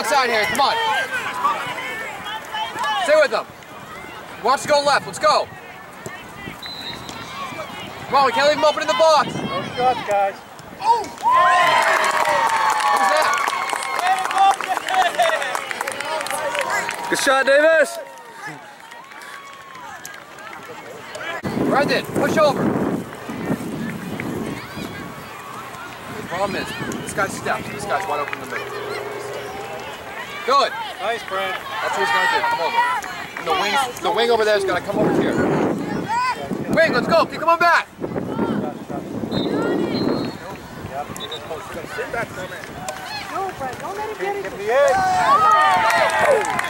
outside here. Come on. Stay with them. Watch to go left. Let's go. Come on, we can't leave them open in the box. No shots, guys. Oh! What was that? Good shot, Davis. Right then, push over. Problem is, this guy's steps. This guy's wide open in the middle. Good. Nice, Brent. That's what he's gonna do. Come over. And the wing, the wing over there is gonna come over here. Wing, let's go. Keep coming back. No, Brett, don't let him get it. Give the edge.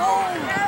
Oh!